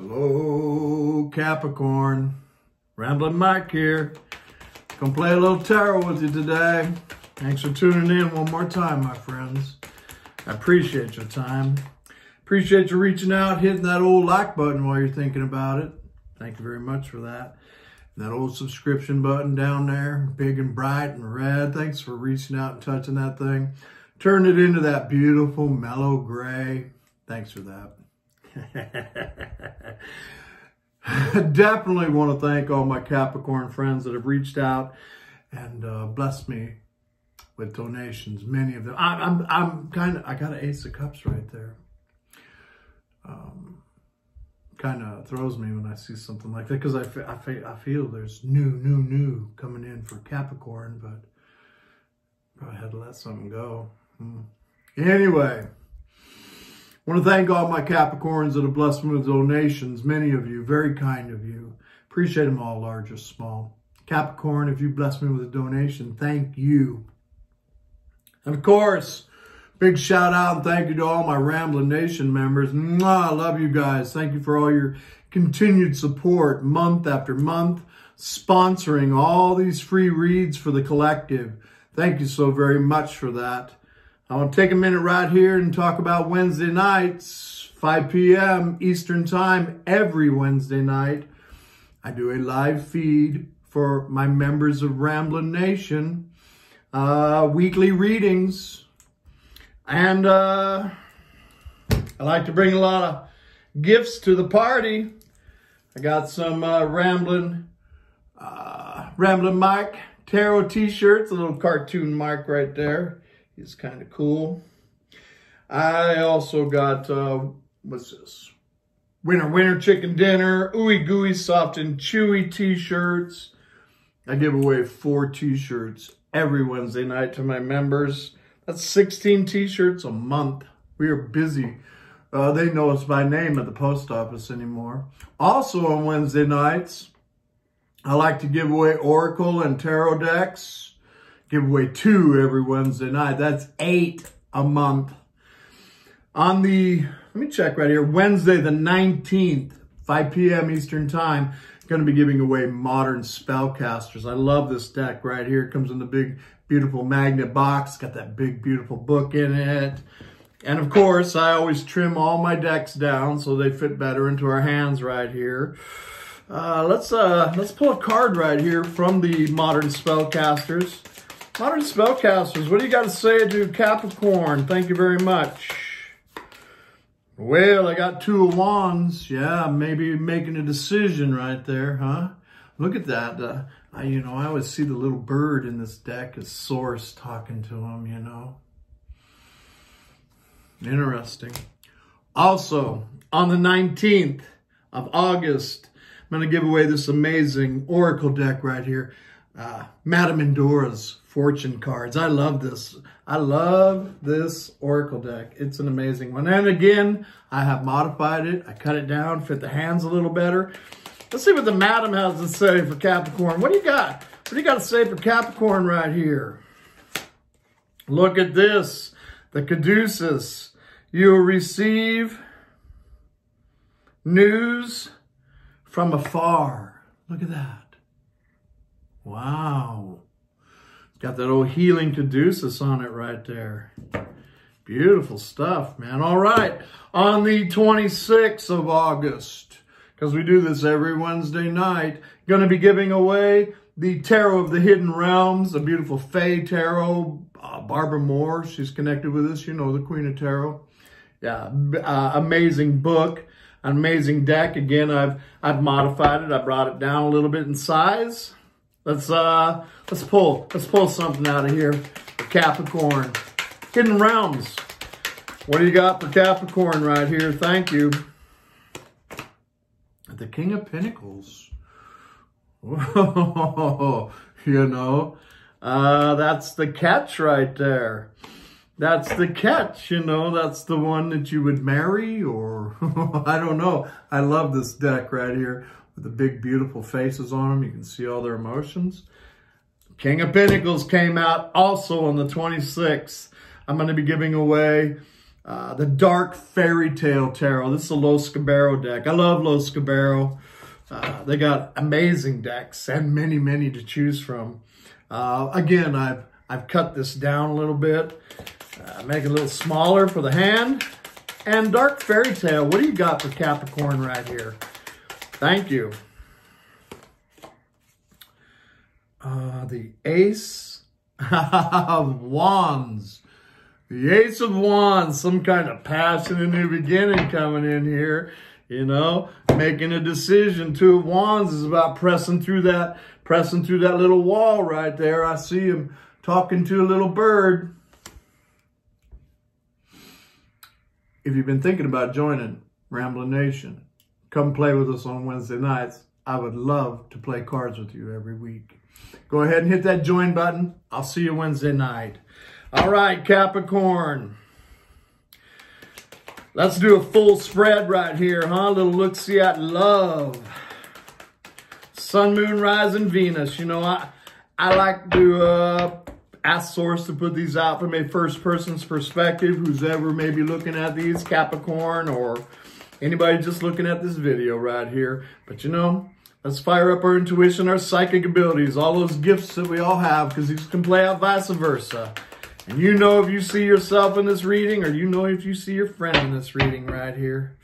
Hello, Capricorn. Ramblin' Mike here. Gonna play a little tarot with you today. Thanks for tuning in one more time, my friends. I appreciate your time. Appreciate you reaching out, hitting that old like button while you're thinking about it. Thank you very much for that. That old subscription button down there, big and bright and red. Thanks for reaching out and touching that thing. Turn it into that beautiful mellow gray. Thanks for that. I definitely want to thank all my Capricorn friends that have reached out and uh, blessed me with donations. Many of them. I, am I'm, I'm kind of. I got an Ace of Cups right there. Um, kind of throws me when I see something like that because I, I, I feel there's new, new, new coming in for Capricorn, but probably had to let something go. Hmm. Anyway. I want to thank all my Capricorns that have blessed me with donations. Many of you, very kind of you. Appreciate them all, large or small. Capricorn, if you bless me with a donation, thank you. And of course, big shout out and thank you to all my Ramblin' Nation members. Mwah, I love you guys. Thank you for all your continued support month after month, sponsoring all these free reads for the collective. Thank you so very much for that. I want to take a minute right here and talk about Wednesday nights, 5 p.m. Eastern Time, every Wednesday night. I do a live feed for my members of Ramblin' Nation, uh, weekly readings, and uh, I like to bring a lot of gifts to the party. I got some uh, Ramblin', uh, Ramblin' Mike tarot t-shirts, a little cartoon Mike right there. He's kind of cool. I also got, uh, what's this? Winner Winner Chicken Dinner, Ooey Gooey Soft and Chewy t-shirts. I give away four t-shirts every Wednesday night to my members. That's 16 t-shirts a month. We are busy. Uh, they know us by name at the post office anymore. Also on Wednesday nights, I like to give away Oracle and Tarot decks give away two every Wednesday night. That's eight a month. On the, let me check right here, Wednesday the 19th, 5 p.m. Eastern Time, going to be giving away Modern Spellcasters. I love this deck right here. It comes in the big, beautiful magnet box. Got that big, beautiful book in it. And of course, I always trim all my decks down so they fit better into our hands right here. Uh, let's uh, let's pull a card right here from the Modern Spellcasters. Modern Spellcasters, what do you got to say to Capricorn? Thank you very much. Well, I got two of wands. Yeah, maybe making a decision right there, huh? Look at that. Uh, I, you know, I always see the little bird in this deck as Source talking to him, you know. Interesting. Also, on the 19th of August, I'm going to give away this amazing Oracle deck right here. Uh, Madame Endora's fortune cards. I love this. I love this Oracle deck. It's an amazing one. And again, I have modified it. I cut it down, fit the hands a little better. Let's see what the Madam has to say for Capricorn. What do you got? What do you got to say for Capricorn right here? Look at this. The Caduceus. You will receive news from afar. Look at that. Wow. Got that old healing caduceus on it right there. Beautiful stuff, man. All right. On the 26th of August, because we do this every Wednesday night, going to be giving away the Tarot of the Hidden Realms, a beautiful Fae Tarot. Uh, Barbara Moore, she's connected with us. You know, the Queen of Tarot. Yeah, uh, amazing book, an amazing deck. Again, I've I've modified it. I brought it down a little bit in size. Let's uh let's pull let's pull something out of here for Capricorn. Hidden realms. What do you got for Capricorn right here? Thank you. The King of Pentacles. You know, uh, that's the catch right there. That's the catch, you know, that's the one that you would marry or I don't know. I love this deck right here with the big, beautiful faces on them. You can see all their emotions. King of Pentacles came out also on the 26th. I'm going to be giving away Uh, the Dark Fairy Tale Tarot. This is a Lo Scarabeo deck. I love Lo Scarabeo. Uh, they got amazing decks and many, many to choose from. Uh, again, I've I've cut this down a little bit, uh, make it a little smaller for the hand. And Dark Fairy Tale, what do you got for Capricorn right here? Thank you. Uh, the Ace of Wands. The Ace of Wands, some kind of passion and new beginning coming in here. You know, making a decision. Two of Wands is about pressing through that, pressing through that little wall right there. I see him talking to a little bird. If you've been thinking about joining Ramblin' Nation, come play with us on Wednesday nights. I would love to play cards with you every week. Go ahead and hit that join button. I'll see you Wednesday night. All right, Capricorn. Let's do a full spread right here, huh? A little look-see at love. Sun, Moon, Rising, Venus. You know, I, I like to uh, ask Source to put these out from a first person's perspective, who's ever maybe looking at these, Capricorn, or anybody just looking at this video right here. But you know, let's fire up our intuition, our psychic abilities, all those gifts that we all have, because these can play out vice versa. And you know if you see yourself in this reading, or you know if you see your friend in this reading right here.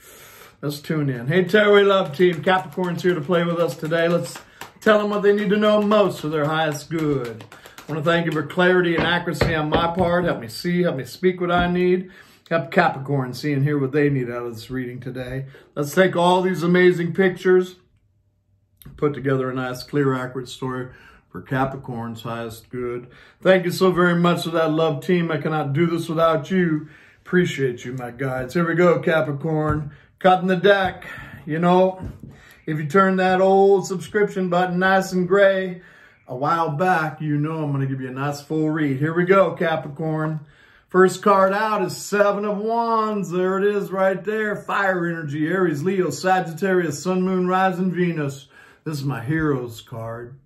Let's tune in. Hey, Terry Love Team, Capricorn's here to play with us today. Let's tell them what they need to know most for their highest good. I want to thank you for clarity and accuracy on my part. Help me see, help me speak what I need. Help Capricorn see and hear what they need out of this reading today. Let's take all these amazing pictures, put together a nice, clear, accurate story for Capricorn's highest good. Thank you so very much for that love team. I cannot do this without you. Appreciate you, my guides. Here we go, Capricorn. Cutting the deck. You know, if you turn that old subscription button nice and gray a while back, you know I'm going to give you a nice full read. Here we go, Capricorn. First card out is Seven of Wands. There it is right there. Fire energy, Aries, Leo, Sagittarius, Sun, Moon, Rising, Venus. This is my hero's card.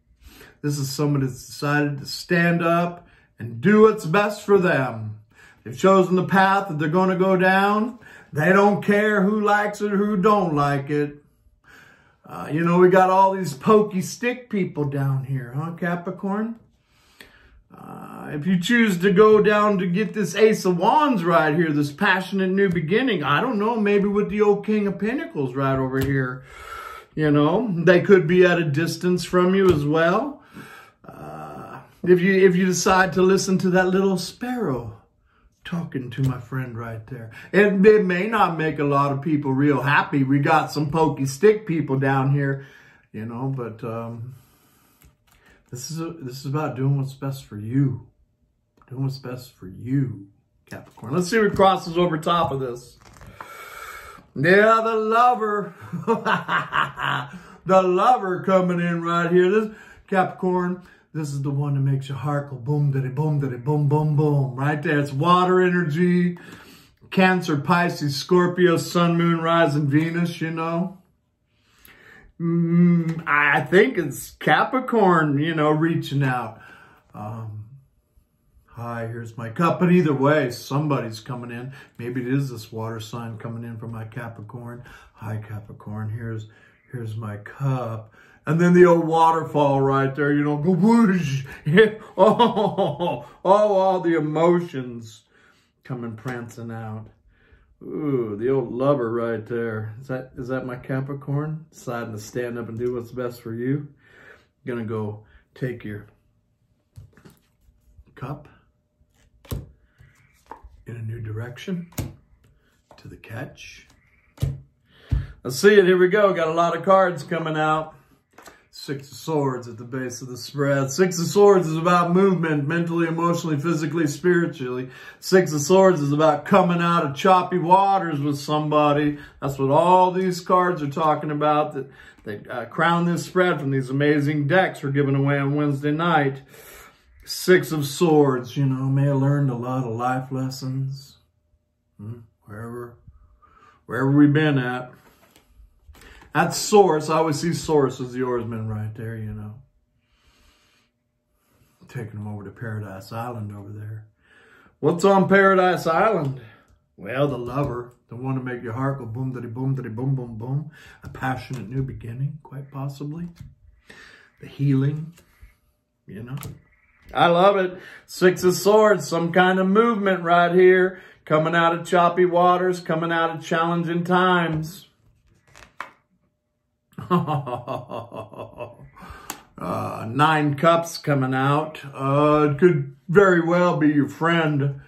This is someone that's decided to stand up and do what's best for them. They've chosen the path that they're going to go down. They don't care who likes it or who don't like it. Uh, you know, we got all these pokey stick people down here, huh, Capricorn? Uh, if you choose to go down to get this Ace of Wands right here, this passionate new beginning, I don't know, maybe with the old King of Pentacles right over here. You know, they could be at a distance from you as well. Uh, if you if you decide to listen to that little sparrow talking to my friend right there. It, it may not make a lot of people real happy. We got some pokey stick people down here, you know, but um, this is a, this is about doing what's best for you. Doing what's best for you, Capricorn. Let's see what crosses over top of this. Yeah, the lover. the lover coming in right here. This Capricorn, this is the one that makes your heart go boom, diddy, boom, diddy, boom, boom, boom. Right there. It's water energy. Cancer, Pisces, Scorpio, Sun, Moon, Rising, Venus, you know. Mm, I think it's Capricorn, you know, reaching out. Um, hi, here's my cup. But either way, somebody's coming in. Maybe it is this water sign coming in from my Capricorn. Hi, Capricorn. Here's here's my cup. And then the old waterfall right there, you know, go whoosh. oh, oh, all the emotions coming prancing out. Ooh, the old lover right there. Is that is that my Capricorn? Deciding to stand up and do what's best for you. Gonna go take your cup in a new direction to the catch. Let's see it. Here we go. Got a lot of cards coming out. Six of Swords at the base of the spread. Six of Swords is about movement, mentally, emotionally, physically, spiritually. Six of Swords is about coming out of choppy waters with somebody. That's what all these cards are talking about. That they uh, crown this spread from these amazing decks we're giving away on Wednesday night. Six of Swords, you know, may have learned a lot of life lessons. Hmm, wherever, wherever we've been at. That's Source. I always see Source as the oarsman right there, you know. Taking them over to Paradise Island over there. What's on Paradise Island? Well, the lover, the one to make your heart go boom, diddy, boom, diddy, boom, boom, boom. A passionate new beginning, quite possibly. The healing, you know. I love it. Six of Swords, some kind of movement right here. Coming out of choppy waters, coming out of challenging times. uh, nine cups coming out. Uh, it could very well be your friend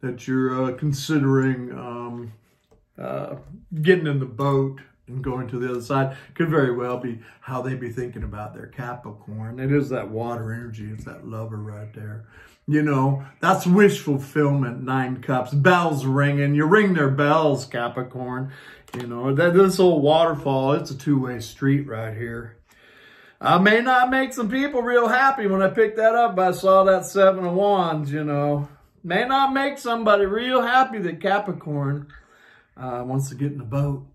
that you're uh, considering um, uh, getting in the boat and going to the other side could very well be how they be thinking about their Capricorn. It is that water energy. It's that lover right there. You know, that's wish fulfillment, nine cups, bells ringing. You ring their bells, Capricorn. You know, that this old waterfall, it's a two-way street right here. I may not make some people real happy when I picked that up. I saw that seven of wands, you know. May not make somebody real happy that Capricorn uh, wants to get in the boat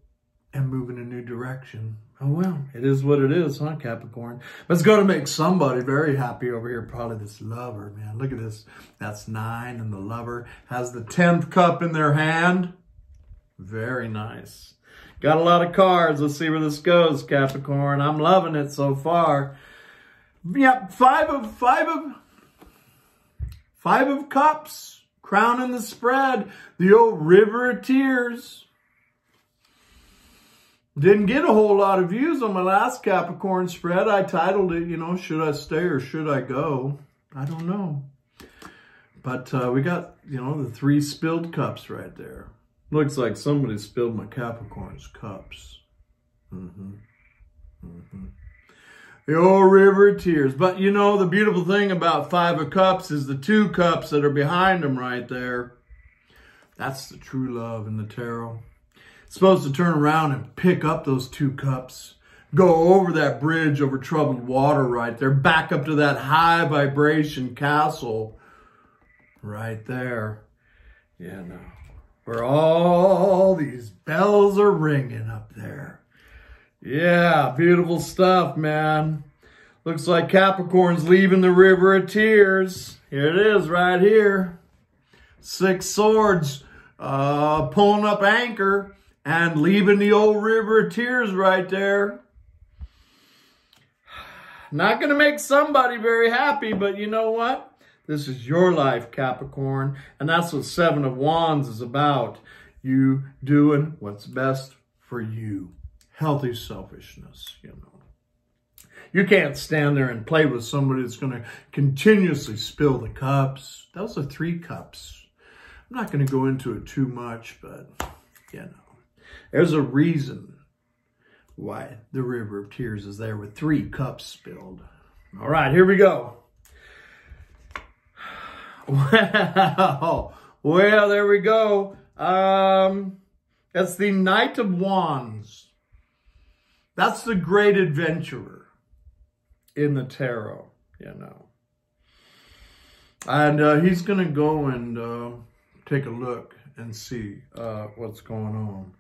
and move in a new direction. Oh, well, it is what it is, huh, Capricorn? But it's going to make somebody very happy over here, probably this lover, man. Look at this. That's nine, and the lover has the 10th cup in their hand. Very nice. Got a lot of cards. Let's see where this goes, Capricorn. I'm loving it so far. Yep, five of, five of, Five of Cups, crowning the spread, the old River of Tears. Didn't get a whole lot of views on my last Capricorn spread. I titled it, you know, Should I Stay or Should I Go? I don't know. But uh, we got, you know, the three spilled cups right there. Looks like somebody spilled my Capricorn's cups. Mm-hmm. Mm-hmm. The old river of tears. But you know, the beautiful thing about Five of Cups is the two cups that are behind them right there. That's the true love in the tarot. It's supposed to turn around and pick up those two cups. Go over that bridge over troubled water right there. Back up to that high vibration castle right there. Yeah, no. Where all these bells are ringing up there. Yeah, beautiful stuff, man. Looks like Capricorn's leaving the river of tears. Here it is right here. Six swords uh, pulling up anchor and leaving the old river of tears right there. Not going to make somebody very happy, but you know what? This is your life, Capricorn, and that's what Seven of Wands is about. You doing what's best for you healthy selfishness, you know. You can't stand there and play with somebody that's going to continuously spill the cups. Those are three cups. I'm not going to go into it too much, but, you know, there's a reason why the river of tears is there with three cups spilled. All right, here we go. Well, well, there we go. Um, that's the Knight of Wands. That's the great adventurer in the tarot, you know. And uh, he's going to go and uh, take a look and see uh, what's going on.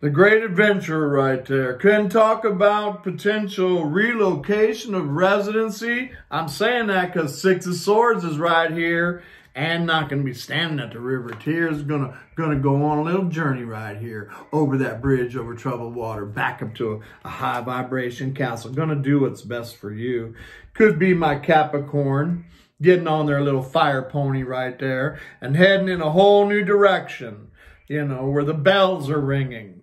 The great adventurer right there. Can talk about potential relocation of residency. I'm saying that because Six of Swords is right here and not going to be standing at the river tears. Going to going to go on a little journey right here over that bridge over troubled water, back up to a, a high vibration castle. Going to do what's best for you. Could be my Capricorn getting on their little fire pony right there and heading in a whole new direction. You know, where the bells are ringing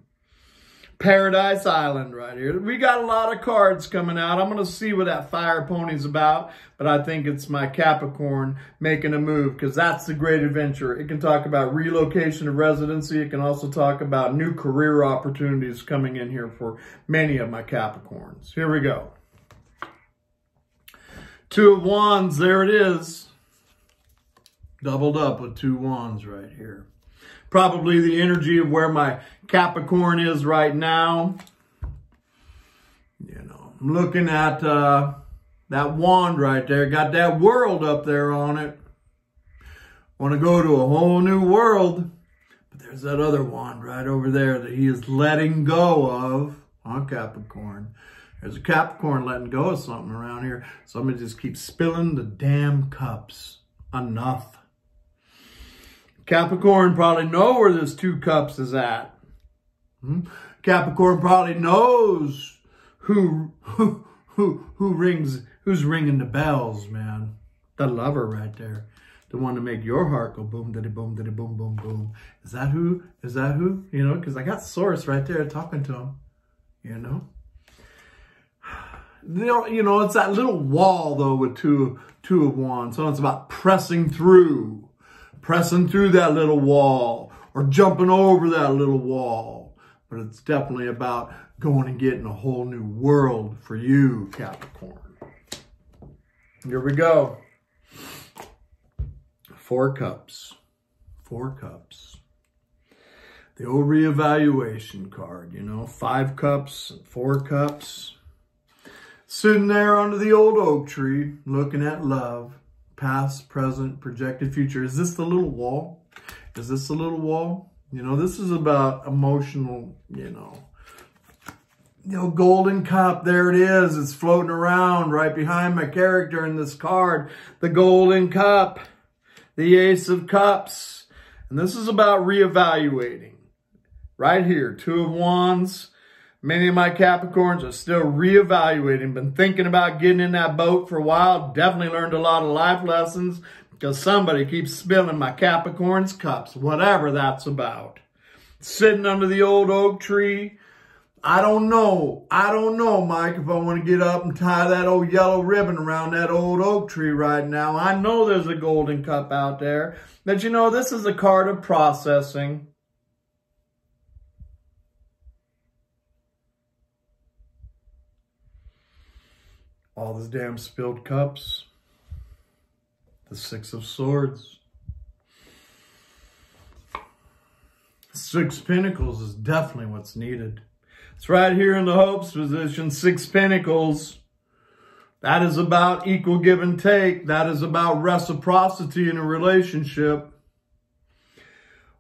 Paradise Island right here. We got a lot of cards coming out. I'm going to see what that fire pony's about, but I think it's my Capricorn making a move because that's the great adventure. It can talk about relocation of residency. It can also talk about new career opportunities coming in here for many of my Capricorns. Here we go. Two of Wands, there it is. Doubled up with two Wands right here probably the energy of where my Capricorn is right now. You know, I'm looking at uh, that wand right there. Got that world up there on it. Want to go to a whole new world. But there's that other wand right over there that he is letting go of on Capricorn. There's a Capricorn letting go of something around here. Somebody just keeps spilling the damn cups. Enough. Capricorn probably know where this two cups is at. Hmm? Capricorn probably knows who, who, who, who rings, who's ringing the bells, man. The lover right there. The one to make your heart go boom, diddy, boom, diddy, boom, boom, boom. Is that who? Is that who? You know, because I got Source right there talking to him. You know? You know, it's that little wall, though, with two, two of wands. So it's about pressing through. Pressing through that little wall. Or jumping over that little wall. But it's definitely about going and getting a whole new world for you, Capricorn. Here we go. Four cups. Four cups. The old reevaluation card, you know, five cups, four cups. Sitting there under the old oak tree, looking at love, past, present, projected future. Is this the little wall? Is this the little wall? You know, this is about emotional, you know, you know, golden cup, there it is. It's floating around right behind my character in this card. The golden cup the Ace of Cups. And this is about reevaluating. Right here, Two of Wands. Many of my Capricorns are still reevaluating, been thinking about getting in that boat for a while. Definitely learned a lot of life lessons because somebody keeps spilling my Capricorn's cups, whatever that's about. Sitting under the old oak tree, I don't know. I don't know, Mike, if I want to get up and tie that old yellow ribbon around that old oak tree right now. I know there's a golden cup out there. But you know, this is a card of processing. All those damn spilled cups. The Six of Swords. Six Pentacles is definitely what's needed. It's right here in the hopes position, six pentacles. That is about equal give and take. That is about reciprocity in a relationship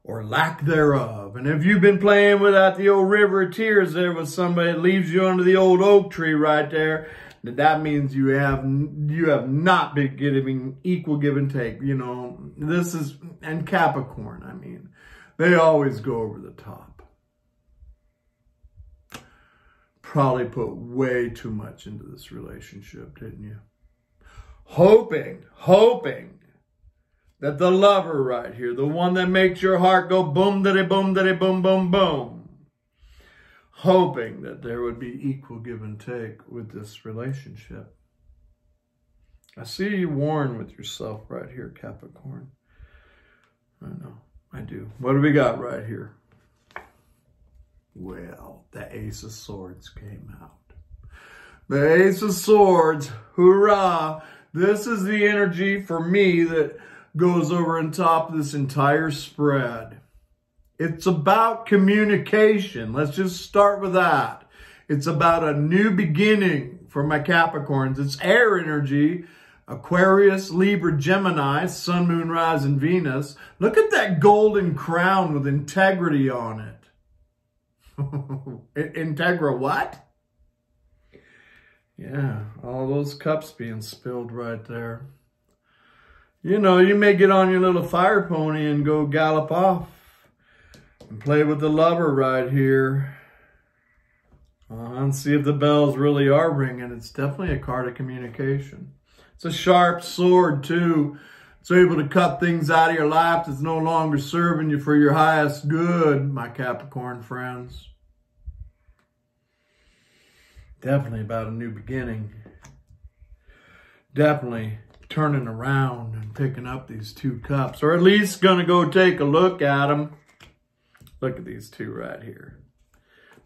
or lack thereof. And if you've been playing with that the old river of tears there with somebody that leaves you under the old oak tree right there, that that means you have you have not been giving equal give and take. You know, this is and Capricorn, I mean, they always go over the top. probably put way too much into this relationship, didn't you? Hoping, hoping that the lover right here, the one that makes your heart go boom, diddy, boom, diddy, boom, boom, boom, hoping that there would be equal give and take with this relationship. I see you warn with yourself right here, Capricorn. I know, I do. What do we got right here? Well, the Ace of Swords came out. The Ace of Swords, hurrah! This is the energy for me that goes over on top of this entire spread. It's about communication. Let's just start with that. It's about a new beginning for my Capricorns. It's air energy, Aquarius, Libra, Gemini, Sun, Moon, Rise, and Venus. Look at that golden crown with integrity on it. Integra what? Yeah, all those cups being spilled right there. You know, you may get on your little fire pony and go gallop off and play with the lover right here. Uh, and see if the bells really are ringing. It's definitely a card of communication. It's a sharp sword, too. It's able to cut things out of your life that's no longer serving you for your highest good, my Capricorn friends. Definitely about a new beginning. Definitely turning around and picking up these two cups, or at least going to go take a look at them. Look at these two right here.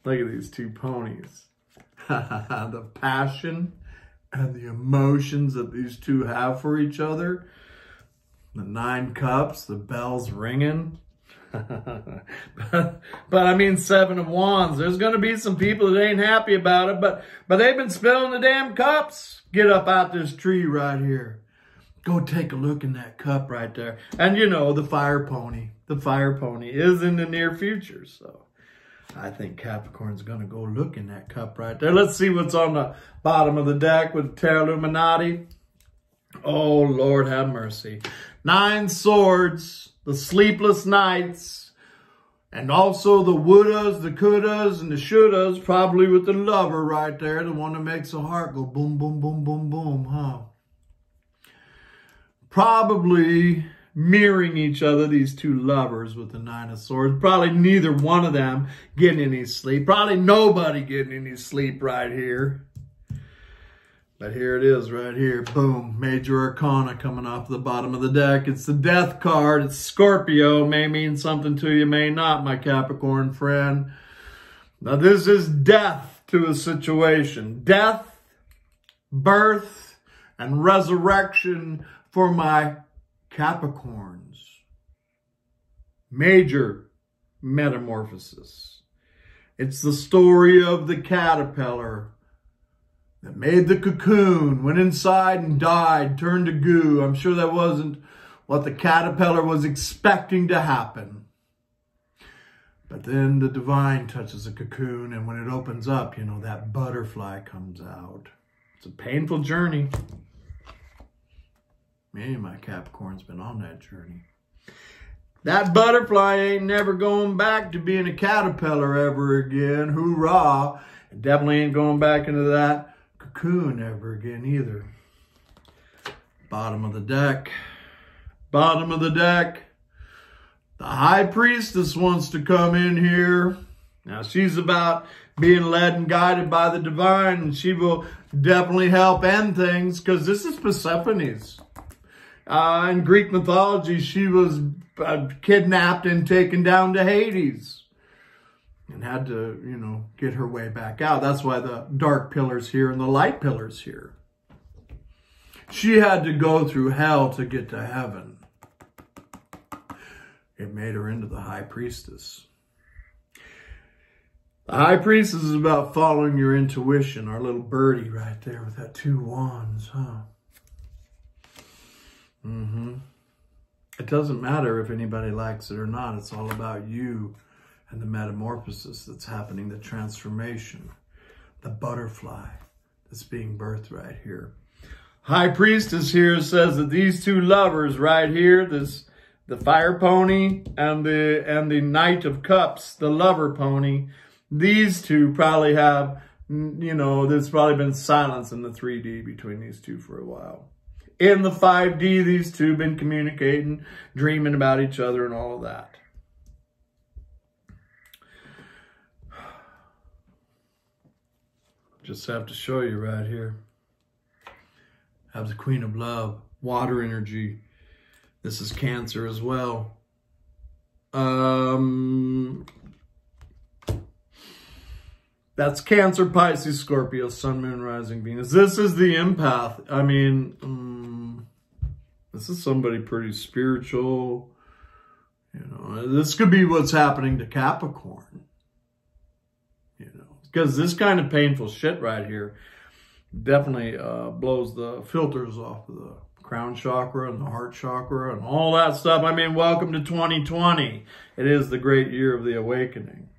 Look at these two ponies. the passion and the emotions that these two have for each other. The nine cups, the bells ringing. but, but I mean, seven of wands. There's going to be some people that ain't happy about it, but, but they've been spilling the damn cups. Get up out this tree right here. Go take a look in that cup right there. And you know, the fire pony, the fire pony is in the near future. So I think Capricorn's going to go look in that cup right there. Let's see what's on the bottom of the deck with Tarot Illuminati. Oh, Lord have mercy. Nine swords, the sleepless nights, and also the wouldas, the couldas, and the shouldas, probably with the lover right there, the one that makes the heart go boom, boom, boom, boom, boom, huh? Probably mirroring each other, these two lovers with the Nine of Swords. Probably neither one of them getting any sleep. Probably nobody getting any sleep right here. But here it is right here. Boom. Major Arcana coming off the bottom of the deck. It's the Death card. It's Scorpio. May mean something to you, may not, my Capricorn friend. Now this is death to a situation. Death, birth, and resurrection for my Capricorns. Major metamorphosis. It's the story of the caterpillar that made the cocoon, went inside and died, turned to goo. I'm sure that wasn't what the caterpillar was expecting to happen. But then the divine touches the cocoon, and when it opens up, you know, that butterfly comes out. It's a painful journey. Me and my Capricorn's been on that journey. That butterfly ain't never going back to being a caterpillar ever again. Hoorah. It definitely ain't going back into that cocoon ever again either. Bottom of the deck. Bottom of the deck. The high priestess wants to come in here. Now she's about being led and guided by the divine and she will definitely help end things because this is Persephone's. Uh, in Greek mythology, she was uh, kidnapped and taken down to Hades and had to, you know, get her way back out. That's why the dark pillar's here and the light pillar's here. She had to go through hell to get to heaven. It made her into the high priestess. The high priestess is about following your intuition. Our little birdie right there with that two wands, huh? Mm-hmm. It doesn't matter if anybody likes it or not. It's all about you and the metamorphosis that's happening, the transformation, the butterfly that's being birthed right here. High Priestess here says that these two lovers right here, this the fire pony and the and the Knight of Cups, the lover pony, these two probably have, you know, there's probably been silence in the 3D between these two for a while in the 5D, these two been communicating, dreaming about each other and all of that. Just have to show you right here. Have the Queen of Love, water energy. This is Cancer as well. Um, that's Cancer, Pisces, Scorpio, Sun, Moon, Rising, Venus. This is the empath. I mean, um, this is somebody pretty spiritual. You know, this could be what's happening to Capricorn. You know, because this kind of painful shit right here definitely uh, blows the filters off of the crown chakra and the heart chakra and all that stuff. I mean, welcome to 2020. It is the great year of the awakening.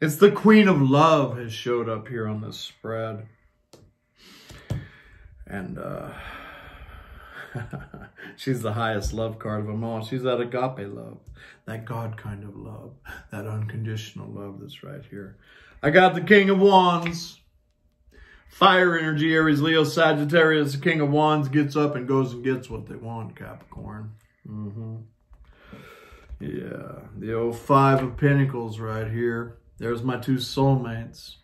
It's the Queen of Love has showed up here on this spread. And uh, she's the highest love card of them all. She's that agape love, that God kind of love, that unconditional love that's right here. I got the King of Wands. Fire energy, Aries, Leo, Sagittarius. The King of Wands gets up and goes and gets what they want, Capricorn. Mm-hmm. Yeah, the old Five of Pentacles right here. There's my two soulmates.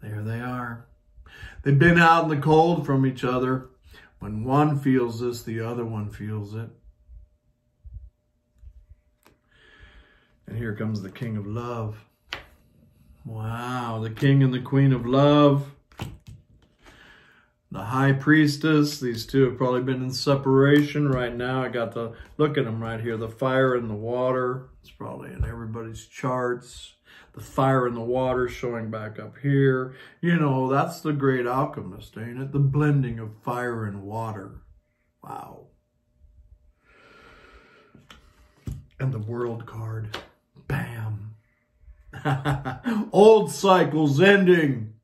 There they are. They've been out in the cold from each other. When one feels this, the other one feels it. And here comes the King of Love. Wow, the King and the Queen of Love. The High Priestess. These two have probably been in separation right now. I got to look at them right here. The fire and the water. It's probably in everybody's charts the fire and the water showing back up here. You know, that's the great alchemist, ain't it? The blending of fire and water. Wow. And the world card. Bam. Old cycles ending.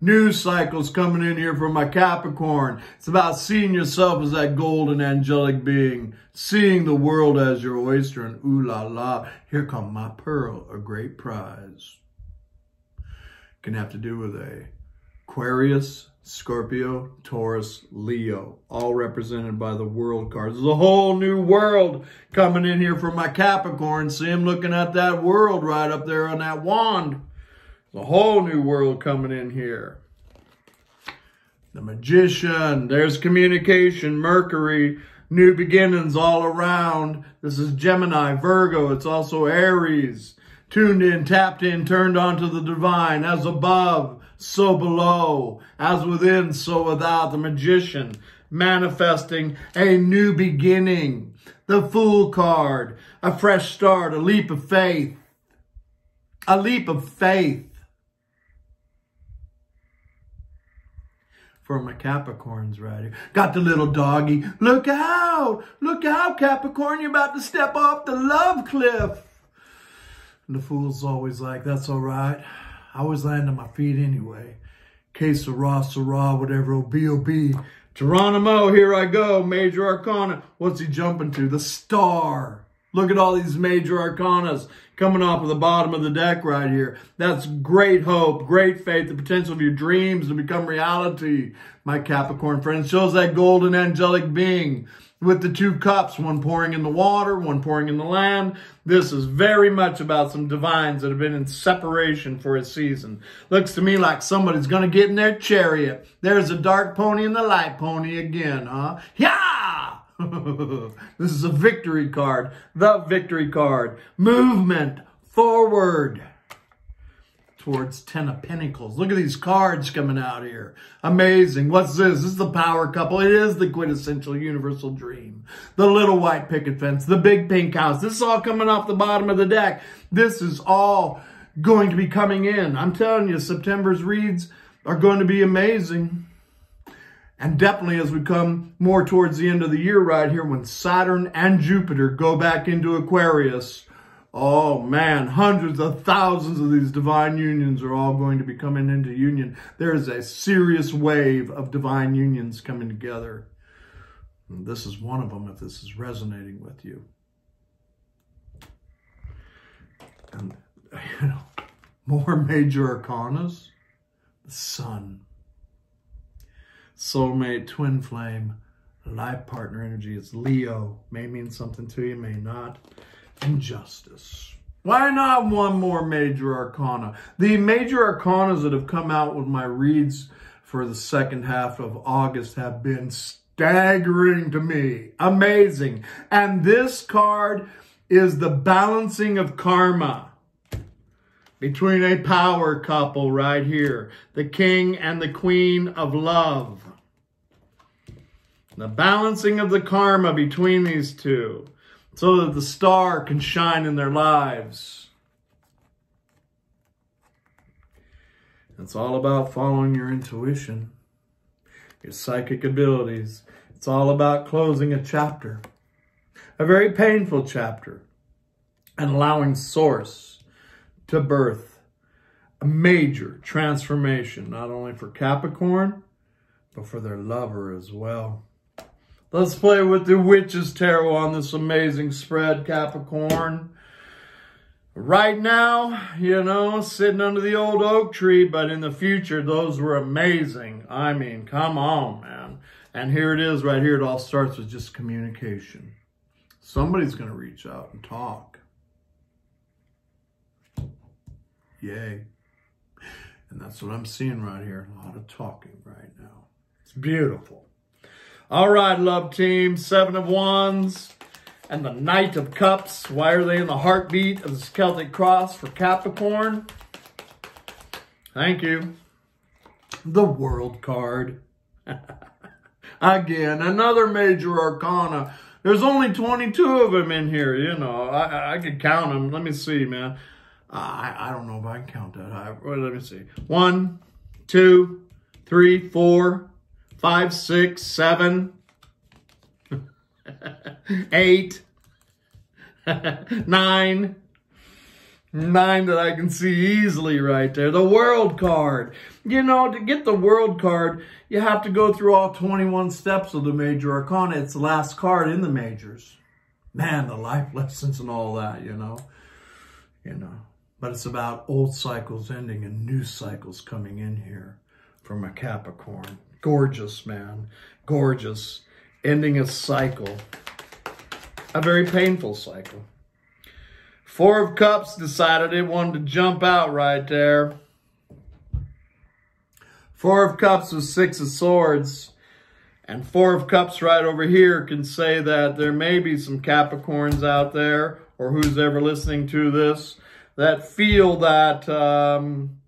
News cycles coming in here from my Capricorn. It's about seeing yourself as that golden angelic being, seeing the world as your oyster, and ooh la la, here come my pearl, a great prize. Can have to do with a Aquarius, Scorpio, Taurus, Leo, all represented by the world cards. There's a whole new world coming in here for my Capricorn. See him looking at that world right up there on that wand. A whole new world coming in here. The Magician, there's communication, Mercury, new beginnings all around. This is Gemini, Virgo, it's also Aries. Tuned in, tapped in, turned on to the divine, as above, so below, as within, so without, the magician, manifesting a new beginning, the Fool card, a fresh start, a leap of faith, a leap of faith. For my Capricorns right here. Got the little doggy. Look out! Look out, Capricorn. You're about to step off the love cliff. And the fool's always like, that's all right. I always land on my feet anyway. Case of sera, sera, whatever it'll be, will be. Geronimo, here I go. Major Arcana. What's he jumping to? The star. Look at all these major arcanas coming off of the bottom of the deck right here. That's great hope, great faith, the potential of your dreams to become reality, my Capricorn friend Shows that golden angelic being with the two cups, one pouring in the water, one pouring in the land. This is very much about some divines that have been in separation for a season. Looks to me like somebody's going to get in their chariot. There's a dark pony and the light pony again, huh? Yeah! this is a victory card. The victory card. Movement forward towards Ten of Pentacles. Look at these cards coming out here. Amazing. What's this? This is the power couple. It is the quintessential universal dream. The little white picket fence, the big pink house. This is all coming off the bottom of the deck. This is all going to be coming in. I'm telling you, September's reads are going to be amazing. And definitely as we come more towards the end of the year right here, when Saturn and Jupiter go back into Aquarius, Oh man, hundreds of thousands of these divine unions are all going to be coming into union. There is a serious wave of divine unions coming together. And this is one of them if this is resonating with you. And, you know, more major arcanas. The sun. Soulmate, twin flame, life partner energy. It's Leo. May mean something to you, may not and justice. Why not one more major arcana? The major arcanas that have come out with my reads for the second half of August have been staggering to me. Amazing. And this card is the balancing of karma between a power couple right here. The king and the queen of love. The balancing of the karma between these two so that the star can shine in their lives. It's all about following your intuition, your psychic abilities. It's all about closing a chapter, a very painful chapter, and allowing Source to birth a major transformation, not only for Capricorn, but for their lover as well. Let's play with the Witch's Tarot on this amazing spread, Capricorn. Right now, you know, sitting under the old oak tree, but in the future, those were amazing. I mean, come on, man. And here it is right here. It all starts with just communication. Somebody's going to reach out and talk. Yay. And that's what I'm seeing right here. A lot of talking right now. It's beautiful. All right, love team, seven of wands and the knight of cups. Why are they in the heartbeat of the Celtic cross for Capricorn? Thank you. The world card. Again, another major arcana. There's only 22 of them in here, you know. I, I could count them. Let me see, man. Uh, I, I don't know if I can count that high. Well, let me see. One, two, three, four, five, six, seven, eight, nine, Nine that I can see easily right there. The world card. You know, to get the world card, you have to go through all 21 steps of the major arcana. It's the last card in the majors. Man, the life lessons and all that, you know. You know. But it's about old cycles ending and new cycles coming in here from a Capricorn. Gorgeous, man. Gorgeous. Ending a cycle. A very painful cycle. Four of Cups decided it wanted to jump out right there. Four of Cups with Six of Swords. And Four of Cups right over here can say that there may be some Capricorns out there, or who's ever listening to this, that feel that um,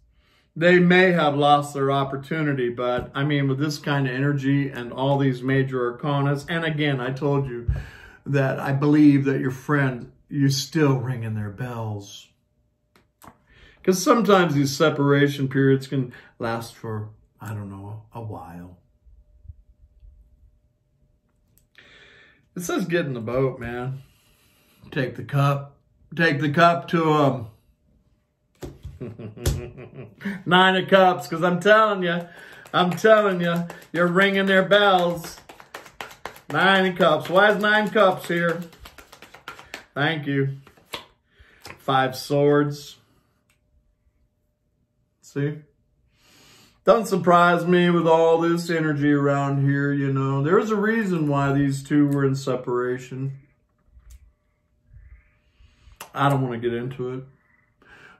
they may have lost their opportunity. But, I mean, with this kind of energy and all these major arcanas, and again, I told you that I believe that your friend you're still ringing their bells. Because sometimes these separation periods can last for, I don't know, a while. It says get in the boat, man. Take the cup. Take the cup to them. Nine of cups, because I'm telling you, I'm telling you, you're ringing their bells. Nine of cups. Why is nine cups here? Thank you. Five swords. See? Doesn't surprise me with all this energy around here, you know. There's a reason why these two were in separation. I don't want to get into it.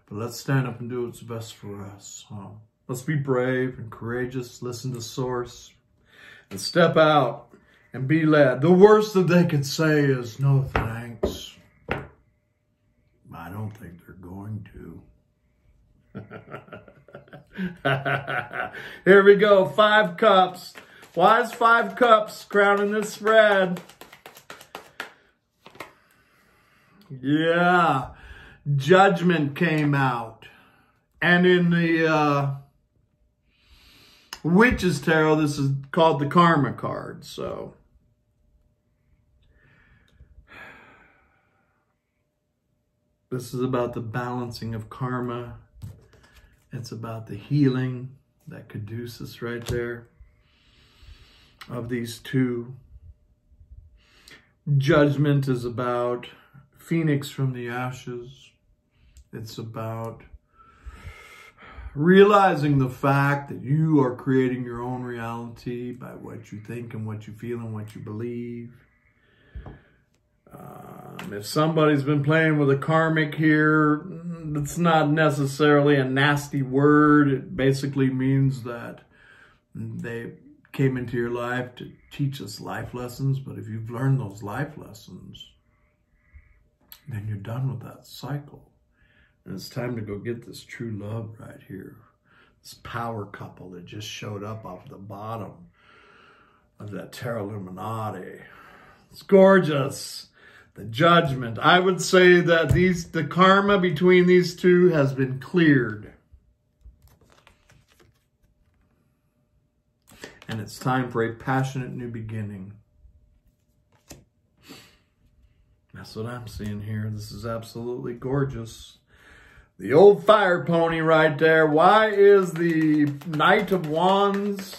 But let's stand up and do what's best for us. let's be brave and courageous, listen to Source, and step out and be led. The worst that they could say is no thanks. I don't think they're going to. Here we go, five cups. Why is five cups crowning this spread? Yeah, judgment came out. And in the uh, Witch's Tarot, this is called the Karma card. So This is about the balancing of karma. It's about the healing, that caduceus right there, of these two. Judgment is about phoenix from the ashes. It's about realizing the fact that you are creating your own reality by what you think and what you feel and what you believe. Um, if somebody's been playing with a karmic here, it's not necessarily a nasty word. It basically means that they came into your life to teach us life lessons. But if you've learned those life lessons, then you're done with that cycle. And it's time to go get this true love right here. This power couple that just showed up off the bottom of that Tarot Illuminati. It's gorgeous the judgment. I would say that these the karma between these two has been cleared. And it's time for a passionate new beginning. That's what I'm seeing here. This is absolutely gorgeous. The old fire pony right there. Why is the Knight of Wands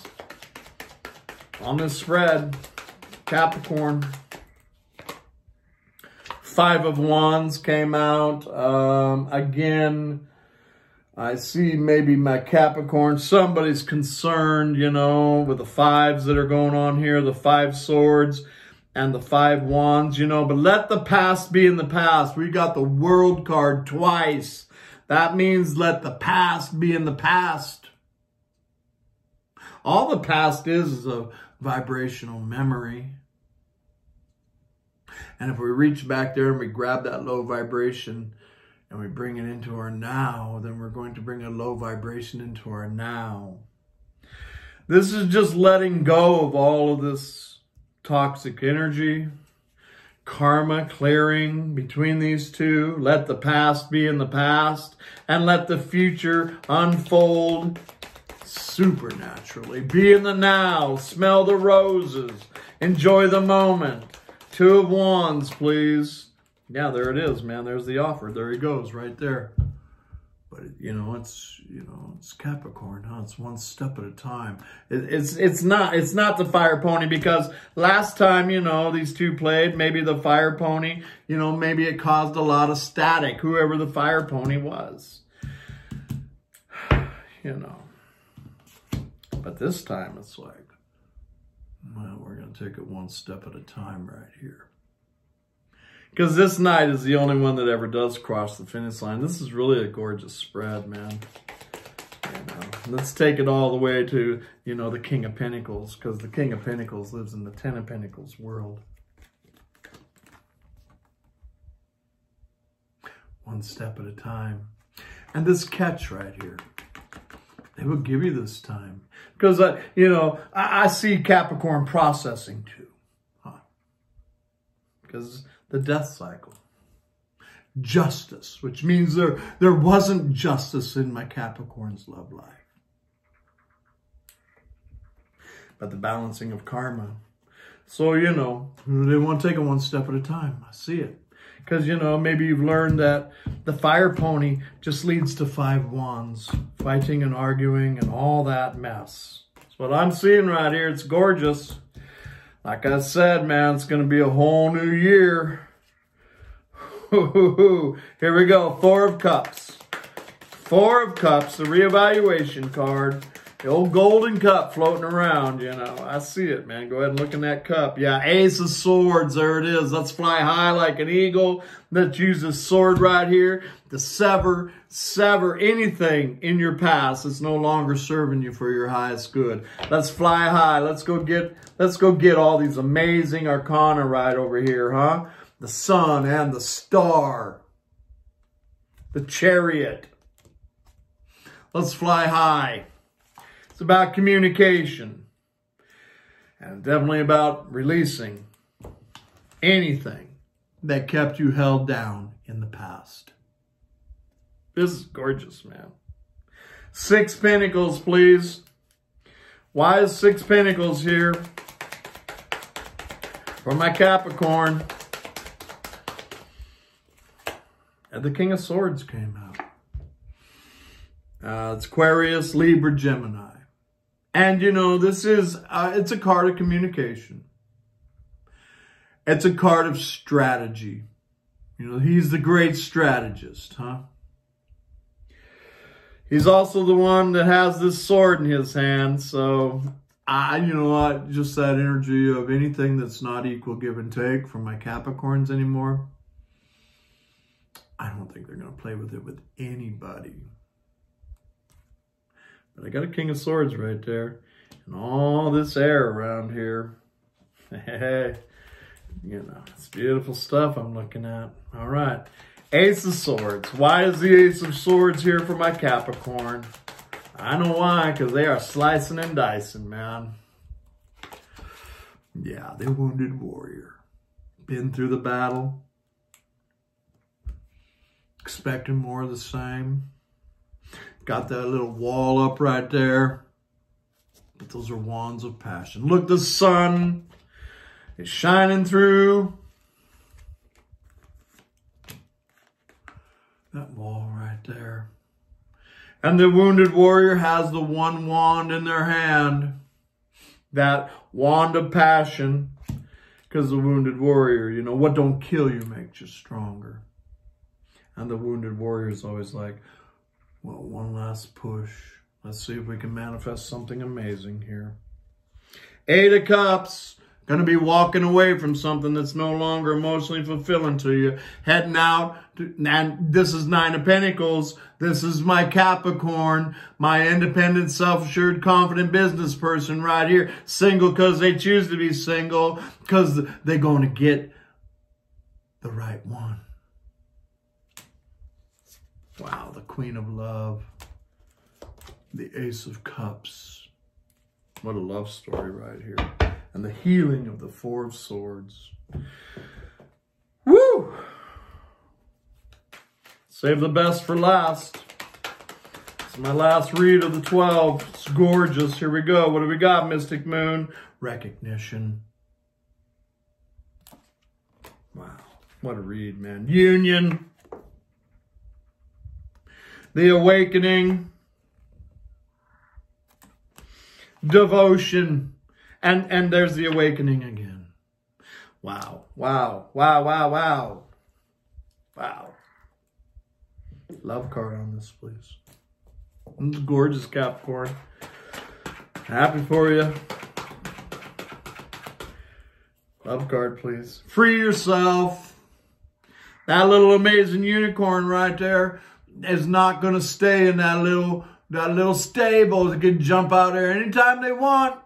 on this spread? Capricorn. Five of Wands came out. Um, again, I see maybe my Capricorn, somebody's concerned, you know, with the fives that are going on here, the five swords and the five wands, you know, but let the past be in the past. We got the world card twice. That means let the past be in the past. All the past is is a vibrational memory. And if we reach back there and we grab that low vibration and we bring it into our now, then we're going to bring a low vibration into our now. This is just letting go of all of this toxic energy, karma clearing between these two. Let the past be in the past and let the future unfold supernaturally. Be in the now, smell the roses, enjoy the moment. Two of Wands, please. Yeah, there it is, man. There's the offer. There he goes right there. You know, it's, you know, it's Capricorn, huh? It's one step at a time. It, it's, it's not, it's not the fire pony because last time, you know, these two played, maybe the fire pony, you know, maybe it caused a lot of static, whoever the fire pony was, you know. But this time it's like, well, we're going to take it one step at a time right here. Because this knight is the only one that ever does cross the finish line. This is really a gorgeous spread, man. Let's take it all the way to, you know, the King of Pentacles, because the King of Pentacles lives in the Ten of Pentacles world. One step at a time. And this catch right here, they will give you this time. Because, uh, you know, I, I see Capricorn processing too. Huh? The death cycle. Justice, which means there, there wasn't justice in my Capricorn's love life. But the balancing of karma. So, you know, they want to take it one step at a time. I see it. Because, you know, maybe you've learned that the fire pony just leads to five wands, fighting and arguing and all that mess. That's what I'm seeing right here. It's gorgeous. Like I said, man, it's going to be a whole new year. Here we go. Four of Cups. Four of Cups, the reevaluation card. The old golden cup floating around, you know. I see it, man. Go ahead and look in that cup. Yeah, Ace of Swords. There it is. Let's fly high like an eagle. Let's use this sword right here to sever, sever anything in your past that's no longer serving you for your highest good. Let's fly high. Let's go get, let's go get all these amazing arcana right over here, huh? The sun and the star. The chariot. Let's fly high. It's about communication. And definitely about releasing anything that kept you held down in the past. This is gorgeous, man. Six Pentacles, please. Why is Six Pentacles here? For my Capricorn. And the King of Swords came out. Uh, it's Aquarius, Libra, Gemini. And, you know, this is, uh, it's a card of communication. It's a card of strategy. You know, he's the great strategist, huh? He's also the one that has this sword in his hand. So, I, you know what, just that energy of anything that's not equal give and take from my Capricorns anymore. I don't think they're going to play with it with anybody. But I got a King of Swords right there. And all this air around here. Hey, you know, it's beautiful stuff I'm looking at. All right. Ace of Swords. Why is the Ace of Swords here for my Capricorn? I know why, because they are slicing and dicing, man. Yeah, the Wounded Warrior. Been through the battle. Expecting more of the same. Got that little wall up right there. But those are wands of passion. Look, the sun is shining through. That wall right there. And the wounded warrior has the one wand in their hand. That wand of passion. Because the wounded warrior, you know, what don't kill you makes you stronger. And the wounded warrior is always like, well, one last push. Let's see if we can manifest something amazing here. Eight of Cups. Going to be walking away from something that's no longer emotionally fulfilling to you. Heading out. To, and this is Nine of Pentacles. This is my Capricorn, my independent, self-assured, confident business person right here. Single because they choose to be single. Because they're going to get the right one. Wow, the Queen of Love, the Ace of Cups. What a love story right here. And the healing of the Four of Swords. Woo! Save the best for last. It's my last read of the 12. It's gorgeous. Here we go. What do we got, Mystic Moon? Recognition. Wow. What a read, man. Union. The awakening, devotion, and, and there's the awakening again. Wow, wow, wow, wow, wow. Wow. Love card on this, please. Gorgeous Capricorn. Happy for you. Love card, please. Free yourself. That little amazing unicorn right there is not going to stay in that little that little stable. They can jump out there anytime they want.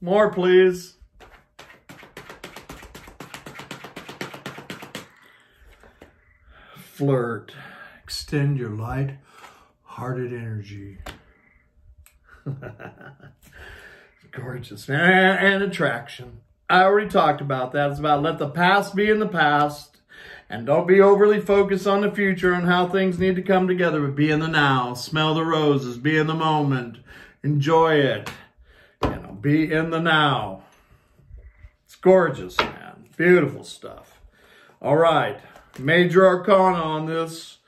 More, please. Flirt. Extend your light-hearted energy. Gorgeous. And attraction. I already talked about that. It's about let the past be in the past. And don't be overly focused on the future and how things need to come together, but be in the now. Smell the roses. Be in the moment. Enjoy it. You know, be in the now. It's gorgeous, man. Beautiful stuff. All right. Major arcana on this.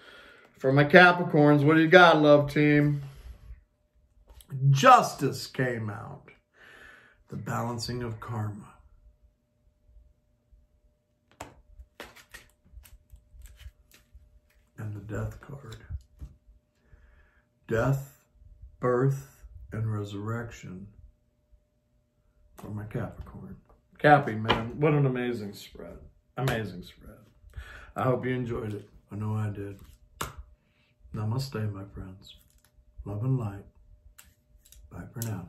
For my Capricorns, what do you got, love team? Justice came out. The balancing of karma. And the death card. Death, birth, and resurrection for my Capricorn. Cappy, man, what an amazing spread. Amazing spread. I hope you enjoyed it. I know I did. Namaste, my friends. Love and light. Bye for now.